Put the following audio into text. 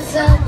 hands up.